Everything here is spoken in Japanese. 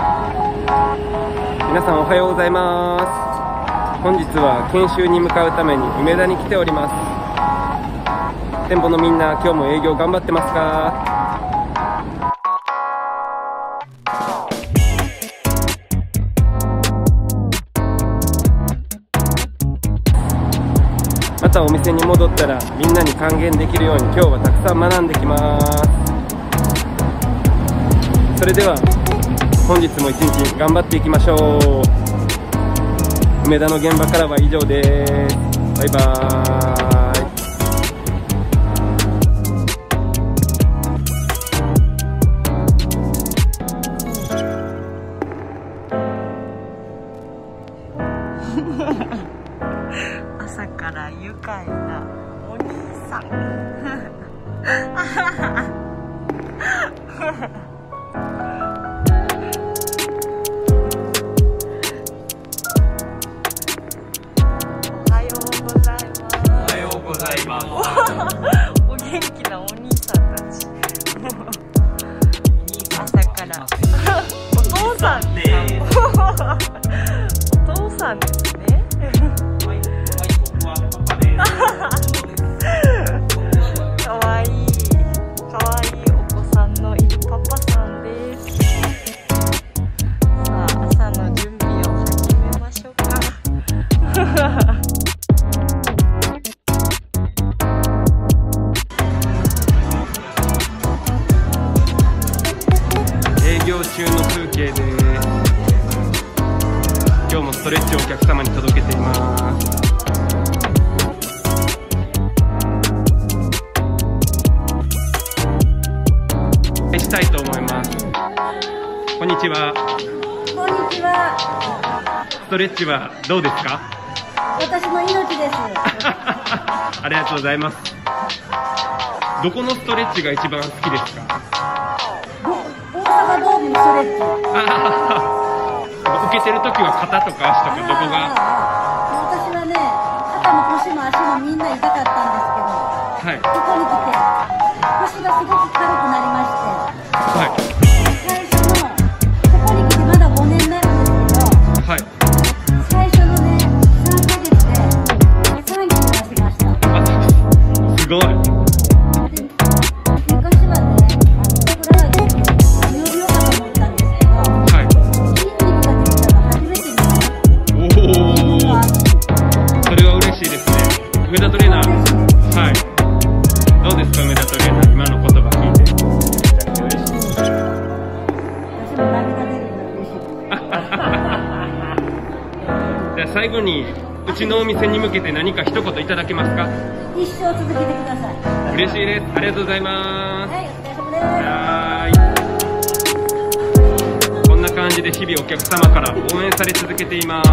皆さんおはようございます。本日は研修に向かうために梅田に来ております。店舗のみんな今日も営業頑張ってますか？またお店に戻ったらみんなに還元できるように今日はたくさん学んできます。それでは本日も一日頑張っていきましょう。梅田の現場からは以上ですバイバーイ。朝から愉快なお兄さん。様に届けています。したいと思います。こんにちは。こんにちは。ストレッチはどうですか？私の命です。ありがとうございます。どこのストレッチが一番好きですか？大阪ドームのストレッチ。けてる時は肩とか足とかどこが？私はね、肩も腰も足もみんな痛かったんですはい。けど、ここに来て、腰がすごく最後にうちのお店に向けて何か一言いただけますか？一生続けてください。嬉しいです。ありがとうございます。はい、お疲れ様です。こんな感じで日々お客様から応援され続けています